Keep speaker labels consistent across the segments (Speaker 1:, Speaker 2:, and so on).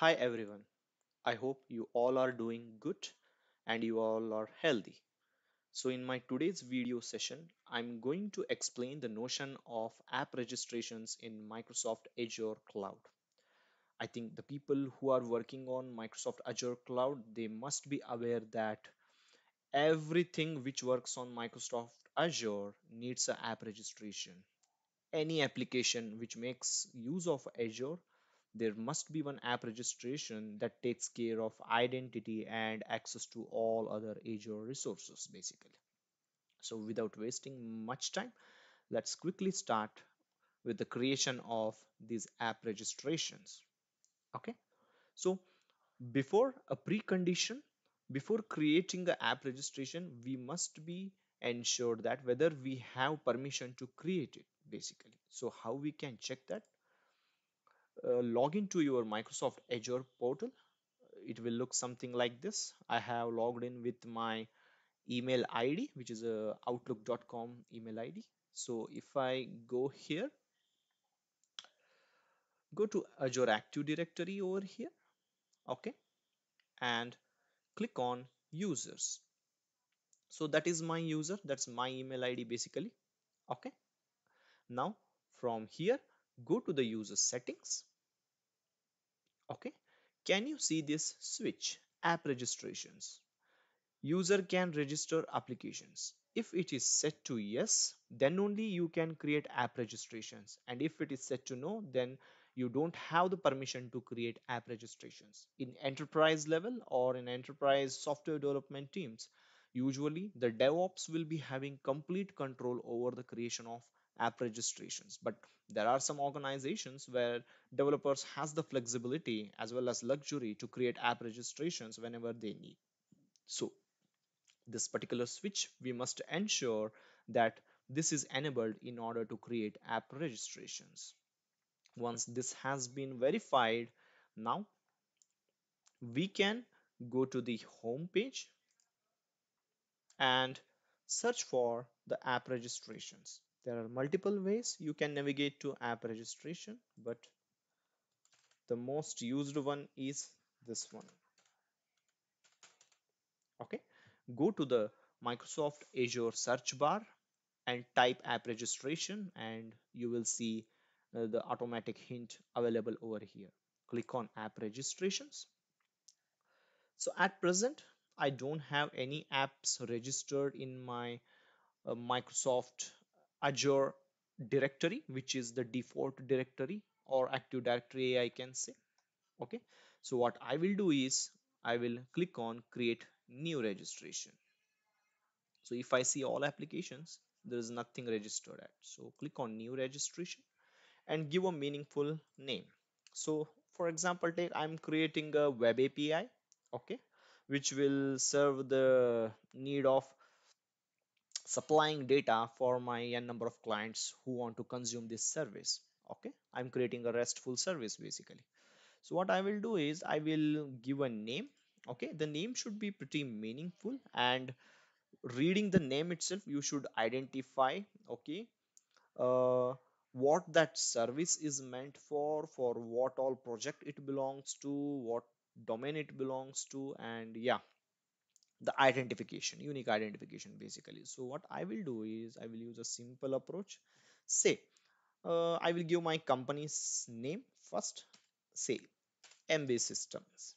Speaker 1: Hi everyone. I hope you all are doing good and you all are healthy. So in my today's video session, I'm going to explain the notion of app registrations in Microsoft Azure Cloud. I think the people who are working on Microsoft Azure Cloud, they must be aware that everything which works on Microsoft Azure needs an app registration. Any application which makes use of Azure there must be one app registration that takes care of identity and access to all other Azure resources basically. So without wasting much time, let's quickly start with the creation of these app registrations. Okay, so before a precondition, before creating the app registration, we must be ensured that whether we have permission to create it basically. So how we can check that? Uh, log into your Microsoft Azure portal it will look something like this. I have logged in with my email ID, which is a outlook.com email ID. So if I go here, go to Azure Active Directory over here, okay, and click on users. So that is my user, that's my email ID basically, okay. Now from here, go to the user settings, okay. Can you see this switch app registrations? User can register applications. If it is set to yes, then only you can create app registrations. And if it is set to no, then you don't have the permission to create app registrations. In enterprise level or in enterprise software development teams, usually the DevOps will be having complete control over the creation of app registrations. But there are some organizations where developers has the flexibility as well as luxury to create app registrations whenever they need. So this particular switch, we must ensure that this is enabled in order to create app registrations. Once this has been verified, now we can go to the home page and search for the app registrations. There are multiple ways you can navigate to app registration, but the most used one is this one. Okay, go to the Microsoft Azure search bar and type app registration and you will see uh, the automatic hint available over here. Click on app registrations. So at present, I don't have any apps registered in my uh, Microsoft Azure directory, which is the default directory or Active Directory I can say. Okay. So what I will do is I will click on create new registration. So if I see all applications, there is nothing registered at. So click on new registration and give a meaningful name. So for example, take I'm creating a web API, okay, which will serve the need of supplying data for my n number of clients who want to consume this service. Okay, I'm creating a RESTful service basically. So what I will do is I will give a name. Okay, the name should be pretty meaningful and reading the name itself you should identify okay uh, what that service is meant for for what all project it belongs to what domain it belongs to and yeah the identification unique identification basically. So what i will do is i will use a simple approach. Say uh, i will give my company's name first. Say mb systems.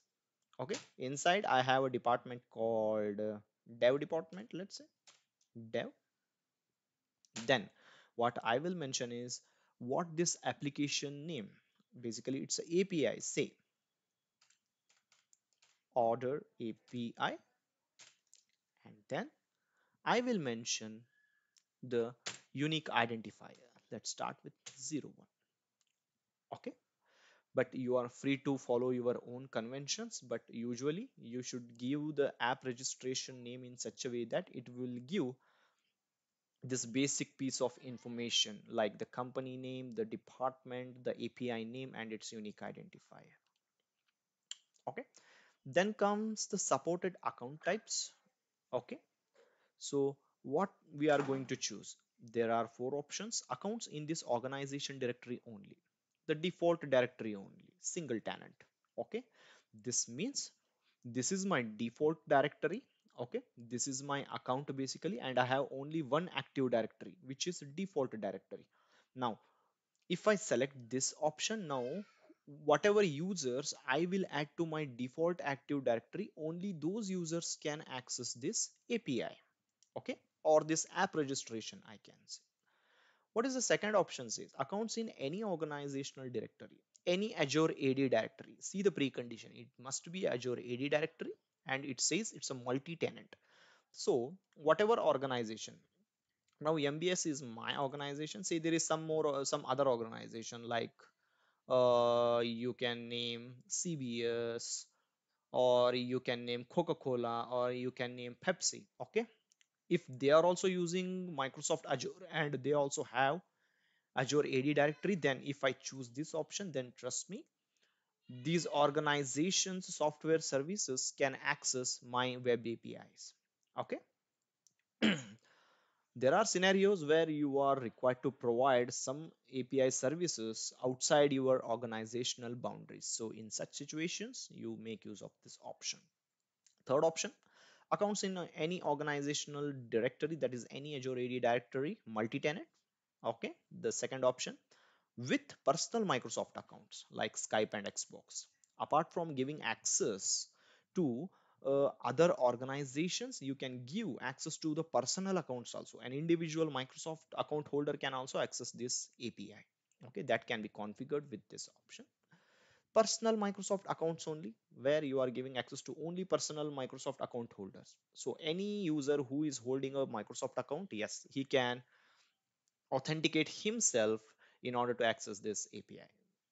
Speaker 1: Okay? Inside i have a department called uh, dev department let's say. Dev. Then what i will mention is what this application name basically it's a api say order api and then i will mention the unique identifier let's start with zero one. okay but you are free to follow your own conventions but usually you should give the app registration name in such a way that it will give this basic piece of information like the company name, the department, the API name, and its unique identifier. Okay. Then comes the supported account types. Okay. So what we are going to choose? There are four options. Accounts in this organization directory only. The default directory only. Single tenant. okay this means this is my default directory okay this is my account basically and i have only one active directory which is default directory now if i select this option now whatever users i will add to my default active directory. Only those users can access this api okay? Or this app registration i can say. What is the second option says? Accounts in any organizational directory any azure ad directory. See the precondition. It must be azure ad directory and it says it's a multi-tenant. So whatever organization. Now mbs is my organization. Say there is some more some other organization like uh, you can name cbs or you can name coca-cola or you can name pepsi okay? If they are also using microsoft azure and they also have azure ad directory then if i choose this option then trust me these organizations software services can access my web apis okay there are scenarios where you are required to provide some api services outside your organizational boundaries. So in such situations you make use of this option. Third option accounts in any organizational directory that is any azure ad directory multi-tenant. Okay the second option with personal microsoft accounts like skype and xbox. Apart from giving access to uh, other organizations you can give access to the personal accounts also. An individual microsoft account holder can also access this api okay that can be configured with this option. Personal microsoft accounts only where you are giving access to only personal microsoft account holders. So any user who is holding a microsoft account yes he can authenticate himself in order to access this api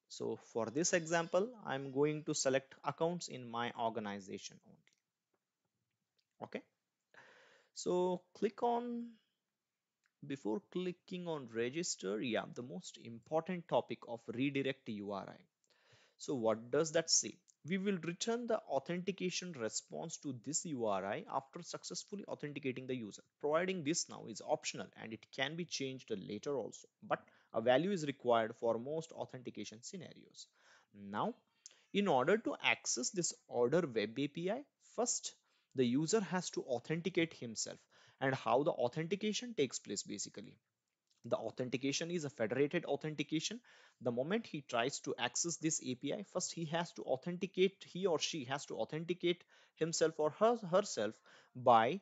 Speaker 1: so for this example i'm going to select accounts in my organization only okay so click on before clicking on register yeah the most important topic of redirect uri So what does that say? We will return the authentication response to this URI after successfully authenticating the user. Providing this now is optional and it can be changed later also, but a value is required for most authentication scenarios. Now, in order to access this order web API, first the user has to authenticate himself and how the authentication takes place basically. The authentication is a federated authentication. The moment he tries to access this api first he has to authenticate he or she has to authenticate himself or her, herself by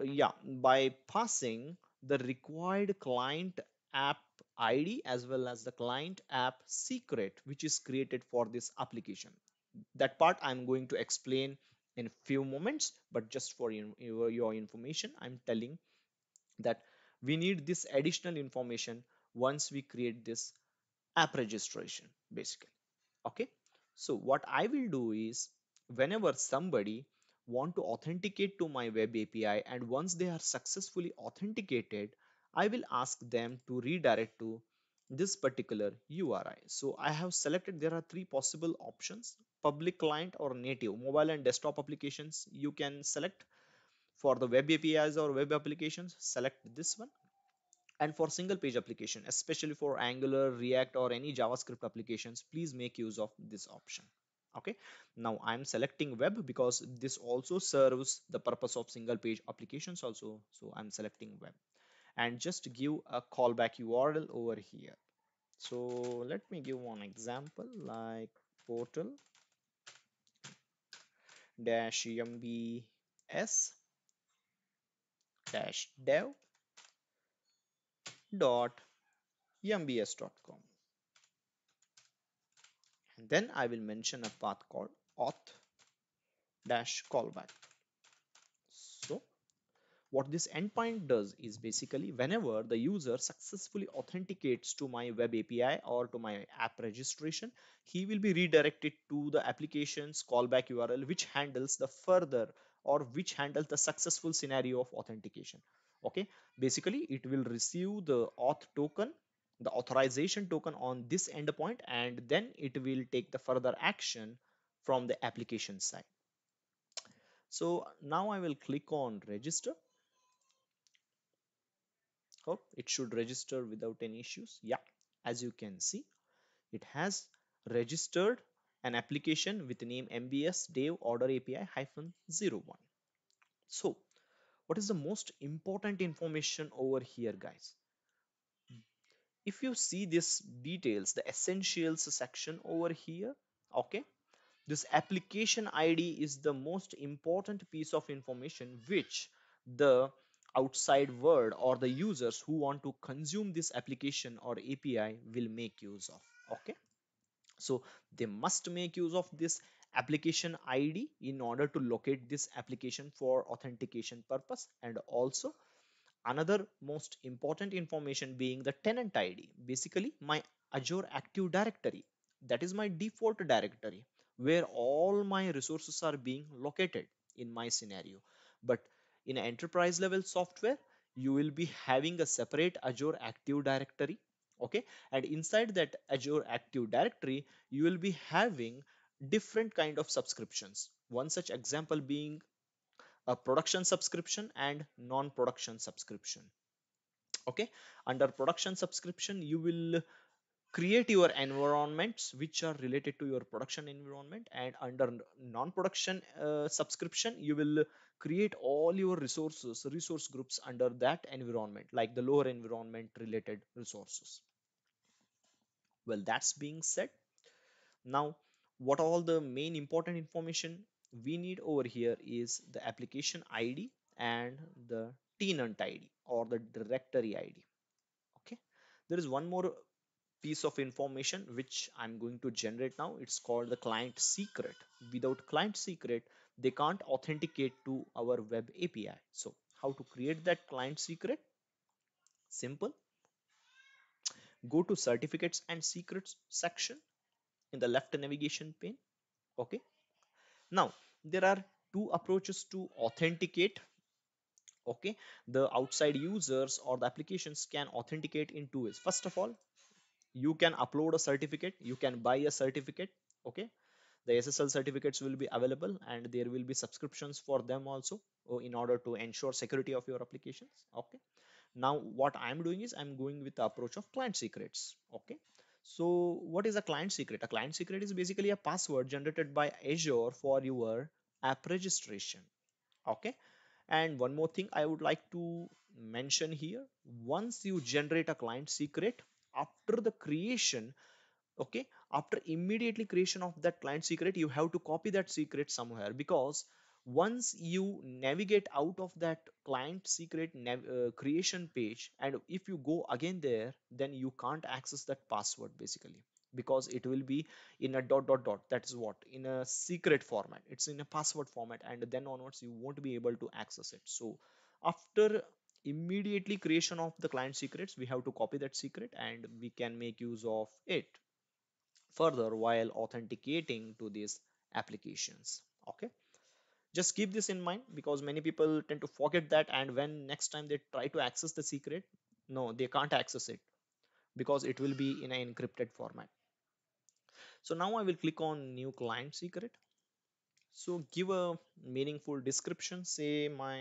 Speaker 1: uh, yeah by passing the required client app id as well as the client app secret which is created for this application. That part i'm going to explain in few moments but just for your, information i'm telling that we need this additional information once we create this app registration basically. Okay? So what i will do is whenever somebody want to authenticate to my web api and once they are successfully authenticated i will ask them to redirect to this particular uri so i have selected there are three possible options public client or native. Mobile and desktop applications you can select. For the web apis or web applications select this one. And for single page application especially for angular react or any javascript applications please make use of this option. Okay? Now i'm selecting web because this also serves the purpose of single page applications also. So i'm selecting web and just give a callback url over here so let me give one example like portal dash mbs dash dev dot mbs.com and then I will mention a path called auth dash callback. What this endpoint does is basically whenever the user successfully authenticates to my web API or to my app registration, he will be redirected to the application's callback URL which handles the further or which handles the successful scenario of authentication. Okay, basically it will receive the auth token the authorization token on this endpoint and then it will take the further action from the application side. So now I will click on register. Hope it should register without any issues. Yeah, as you can see, it has registered an application with the name mbs dev order api hyphen 01 so what is the most important information over here guys? If you see this details the essentials section over here okay this application id is the most important piece of information which the outside world or the users who want to consume this application or api will make use of okay? So they must make use of this application id in order to locate this application for authentication purpose. And also another most important information being the tenant id basically my azure active directory that is my default directory where all my resources are being located in my scenario. But in enterprise level software you will be having a separate azure active directory okay? And inside that azure active directory you will be having different kind of subscriptions. One such example being a production subscription and non-production subscription okay? Under production subscription you will create your environments which are related to your production environment and under non-production uh, subscription you will create all your resources resource groups under that environment like the lower environment related resources. Well that's being said. Now what all the main important information we need over here is the application id and the tenant id or the directory id okay? There is one more piece of information which i'm going to generate now. It's called the client secret. Without client secret they can't authenticate to our web api so how to create that client secret? Simple. Go to certificates and secrets section in the left navigation pane. Okay. Now there are two approaches to authenticate. Okay. The outside users or the applications can authenticate in two ways. First of all you can upload a certificate you can buy a certificate okay? The ssl certificates will be available and there will be subscriptions for them also uh, in order to ensure security of your applications okay? Now what i'm doing is i'm going with the approach of client secrets okay? So what is a client secret? A client secret is basically a password generated by azure for your app registration okay? And one more thing i would like to mention here once you generate a client secret after the creation okay after immediately creation of that client secret you have to copy that secret somewhere because once you navigate out of that client secret uh, creation page and if you go again there then you can't access that password basically because it will be in a dot dot dot. That is what? In a secret format. It's in a password format and then onwards you won't be able to access it. So after immediately creation of the client secrets we have to copy that secret and we can make use of it further while authenticating to these applications okay? Just keep this in mind because many people tend to forget that and when next time they try to access the secret no they can't access it because it will be in an encrypted format. So now i will click on new client secret. So give a meaningful description say my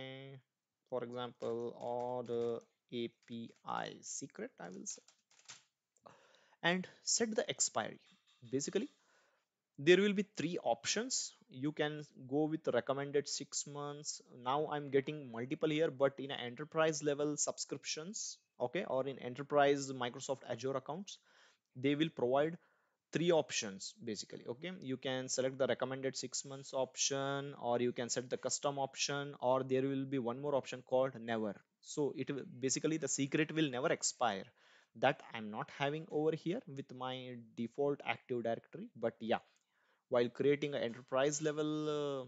Speaker 1: for example order api secret i will say. And set the expiry. Basically there will be three options. You can go with recommended six months. Now i'm getting multiple here but in enterprise level subscriptions okay or in enterprise microsoft azure accounts they will provide three options basically okay? You can select the recommended six months option or you can set the custom option or there will be one more option called never. So it basically the secret will never expire. That i'm not having over here with my default active directory but yeah. While creating an enterprise level uh,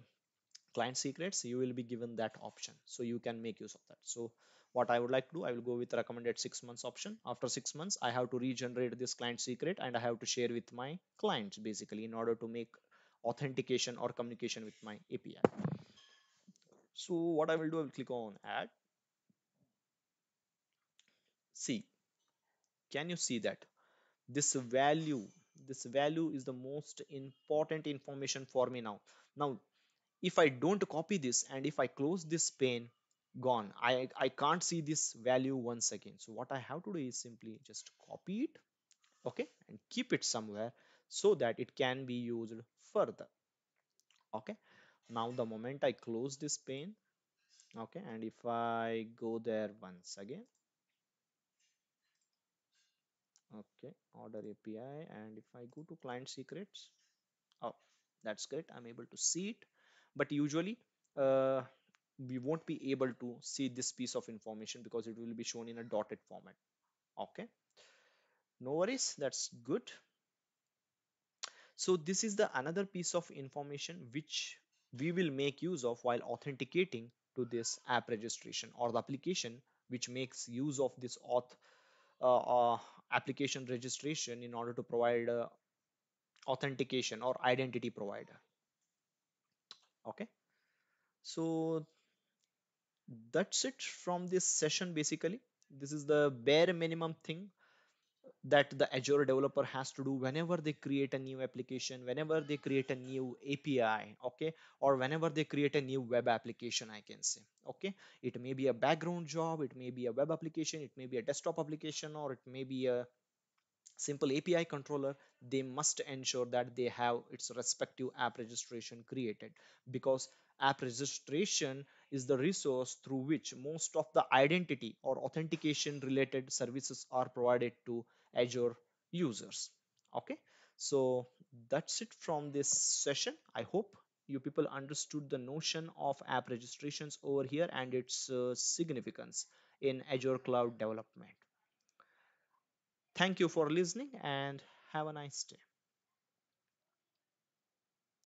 Speaker 1: client secrets you will be given that option. So you can make use of that. So what i would like to do i will go with recommended six months option. After six months i have to regenerate this client secret and i have to share with my clients basically in order to make authentication or communication with my api so what i will do i will click on add. See can you see that? This value this value is the most important information for me now. Now if i don't copy this and if i close this pane gone. I i can't see this value once again so what i have to do is simply just copy it okay and keep it somewhere so that it can be used further okay. Now the moment i close this pane okay and if i go there once again okay order api and if i go to client secrets oh that's great i'm able to see it. But usually uh, we won't be able to see this piece of information because it will be shown in a dotted format. Okay? No worries. That's good. So this is the another piece of information which we will make use of while authenticating to this app registration or the application which makes use of this auth uh, uh, application registration in order to provide uh, authentication or identity provider. Okay? So that's it from this session basically. This is the bare minimum thing that the azure developer has to do whenever they create a new application whenever they create a new api okay? Or whenever they create a new web application i can say okay? It may be a background job it may be a web application it may be a desktop application or it may be a simple API controller, they must ensure that they have its respective app registration created. Because app registration is the resource through which most of the identity or authentication related services are provided to Azure users. Okay, so that's it from this session. I hope you people understood the notion of app registrations over here and its uh, significance in Azure cloud development. Thank you for listening and have a nice day.